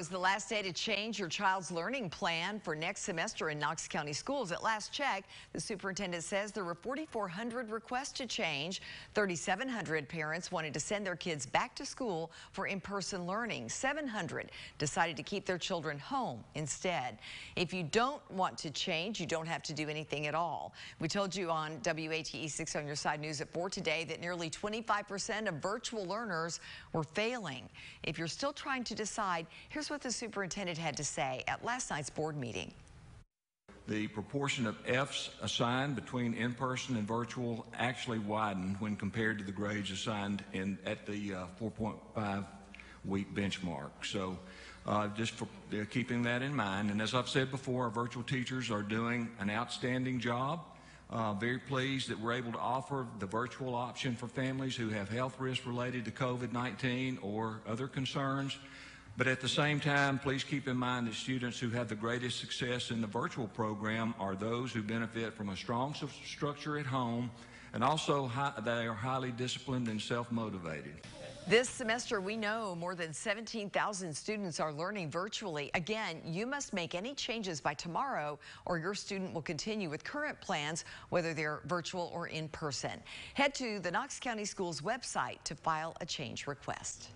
is the last day to change your child's learning plan for next semester in Knox County schools. At last check, the superintendent says there were 4,400 requests to change. 3,700 parents wanted to send their kids back to school for in-person learning. 700 decided to keep their children home instead. If you don't want to change, you don't have to do anything at all. We told you on WATE 6 on your side news at 4 today that nearly 25% of virtual learners were failing. If you're still trying to decide, here's what the superintendent had to say at last night's board meeting. The proportion of Fs assigned between in-person and virtual actually widened when compared to the grades assigned in, at the uh, 4.5 week benchmark. So uh, just for uh, keeping that in mind. And as I've said before, our virtual teachers are doing an outstanding job. Uh, very pleased that we're able to offer the virtual option for families who have health risks related to COVID-19 or other concerns. But at the same time, please keep in mind that students who have the greatest success in the virtual program are those who benefit from a strong structure at home and also high, they are highly disciplined and self-motivated. This semester, we know more than 17,000 students are learning virtually. Again, you must make any changes by tomorrow or your student will continue with current plans, whether they're virtual or in person. Head to the Knox County Schools website to file a change request.